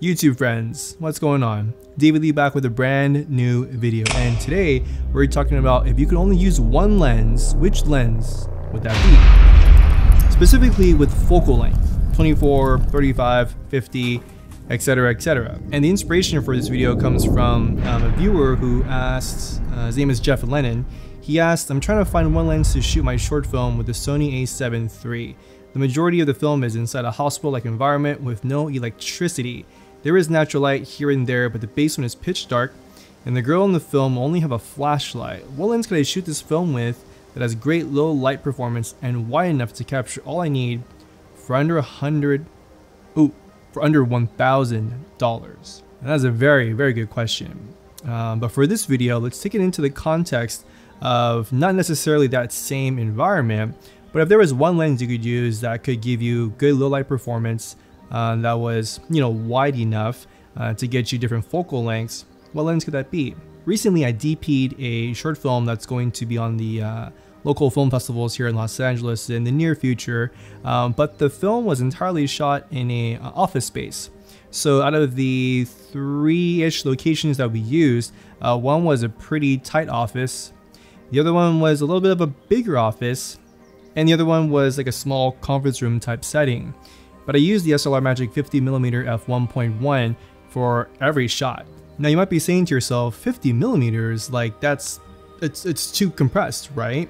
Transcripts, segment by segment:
YouTube friends, what's going on? David Lee back with a brand new video and today we're talking about if you could only use one lens, which lens would that be? Specifically with focal length, 24, 35, 50, etc etc. And the inspiration for this video comes from um, a viewer who asked, uh, his name is Jeff Lennon, he asked, I'm trying to find one lens to shoot my short film with the Sony a7 III. The majority of the film is inside a hospital-like environment with no electricity there is natural light here and there, but the basement is pitch dark, and the girl in the film only have a flashlight. What lens could I shoot this film with that has great low light performance and wide enough to capture all I need for under a hundred, ooh, for under one thousand dollars? That's a very, very good question. Um, but for this video, let's take it into the context of not necessarily that same environment, but if there was one lens you could use that could give you good low light performance, uh, that was, you know, wide enough uh, to get you different focal lengths, what lens could that be? Recently, I DP'd a short film that's going to be on the uh, local film festivals here in Los Angeles in the near future, um, but the film was entirely shot in a uh, office space. So out of the three-ish locations that we used, uh, one was a pretty tight office, the other one was a little bit of a bigger office, and the other one was like a small conference room type setting but I use the SLR Magic 50mm f1.1 for every shot. Now you might be saying to yourself, 50 millimeters, like that's, it's, it's too compressed, right?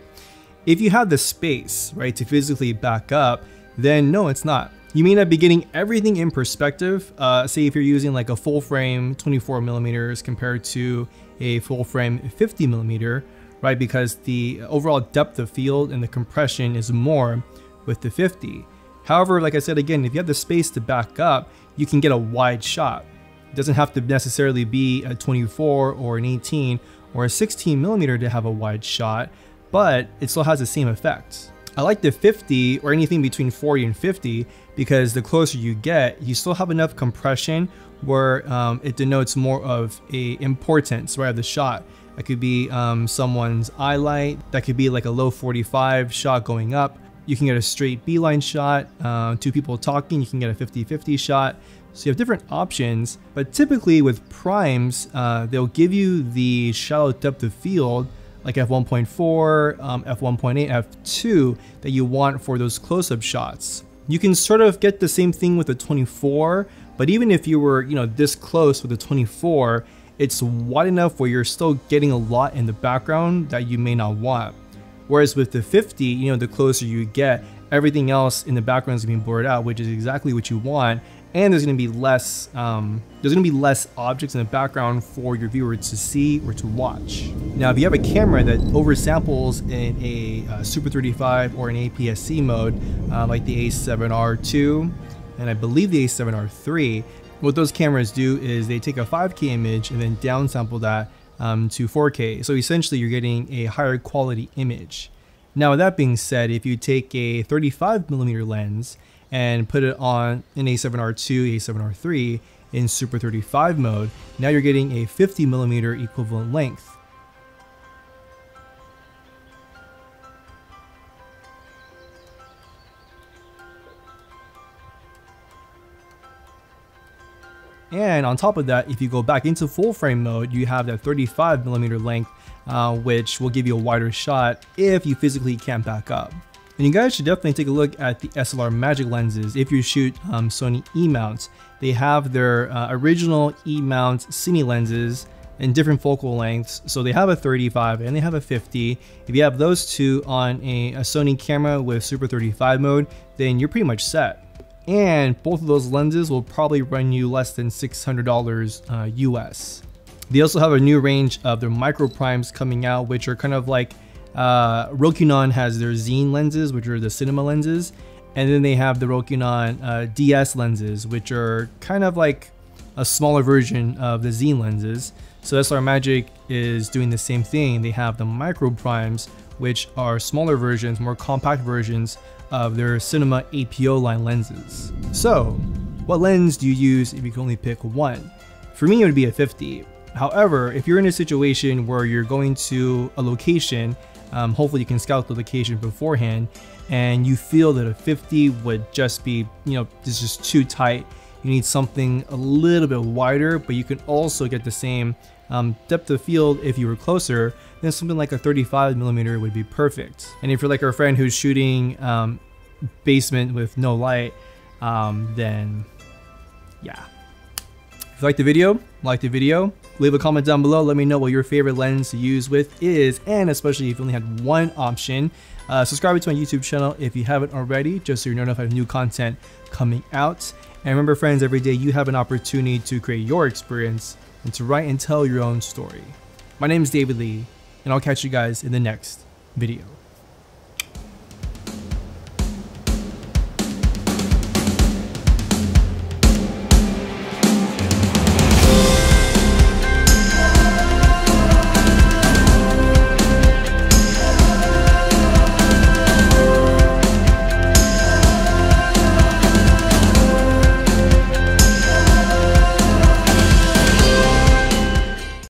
If you have the space, right, to physically back up, then no, it's not. You may not be getting everything in perspective. Uh, say if you're using like a full frame 24 millimeters compared to a full frame 50 millimeter, right? Because the overall depth of field and the compression is more with the 50. However, like I said again, if you have the space to back up, you can get a wide shot. It doesn't have to necessarily be a 24 or an 18 or a 16 millimeter to have a wide shot, but it still has the same effect. I like the 50 or anything between 40 and 50 because the closer you get, you still have enough compression where um, it denotes more of a importance right of the shot. That could be um, someone's eye light, that could be like a low 45 shot going up, you can get a straight beeline shot, uh, two people talking, you can get a 50-50 shot. So you have different options, but typically with primes, uh, they'll give you the shallow depth of field like f1.4, um, f1.8, f2 that you want for those close-up shots. You can sort of get the same thing with a 24, but even if you were, you know, this close with a 24, it's wide enough where you're still getting a lot in the background that you may not want. Whereas with the 50, you know, the closer you get, everything else in the background is being blurred out, which is exactly what you want. And there's going to be less, um, there's to be less objects in the background for your viewer to see or to watch. Now, if you have a camera that oversamples in a uh, Super 35 or an APS-C mode, uh, like the A7R2, and I believe the A7R3, what those cameras do is they take a 5K image and then downsample that um, to 4K. So essentially you're getting a higher quality image. Now that being said, if you take a 35 millimeter lens and put it on an A7R2, A7R3 in Super 35 mode, now you're getting a 50 millimeter equivalent length. And on top of that, if you go back into full frame mode, you have that 35 millimeter length, uh, which will give you a wider shot if you physically can't back up. And you guys should definitely take a look at the SLR Magic lenses if you shoot um, Sony E-mounts. They have their uh, original E-mount cine lenses in different focal lengths. So they have a 35 and they have a 50. If you have those two on a, a Sony camera with Super 35 mode, then you're pretty much set and both of those lenses will probably run you less than $600 uh, US. They also have a new range of their micro primes coming out, which are kind of like uh, Rokinon has their Xeen lenses, which are the cinema lenses, and then they have the Rokinon uh, DS lenses, which are kind of like a smaller version of the Xeen lenses. So SLR Magic is doing the same thing. They have the micro primes, which are smaller versions, more compact versions of their Cinema APO line lenses. So, what lens do you use if you can only pick one? For me, it would be a 50. However, if you're in a situation where you're going to a location, um, hopefully you can scout the location beforehand, and you feel that a 50 would just be, you know, it's just too tight. you need something a little bit wider, but you can also get the same um, depth of field if you were closer, then something like a 35 millimeter would be perfect. And if you're like our friend who's shooting um, basement with no light, um, then yeah. If you like the video, like the video, leave a comment down below. Let me know what your favorite lens to use with is, and especially if you only had one option. Uh, subscribe to my YouTube channel if you haven't already, just so you're notified of new content coming out. And remember, friends, every day you have an opportunity to create your experience and to write and tell your own story. My name is David Lee, and I'll catch you guys in the next video.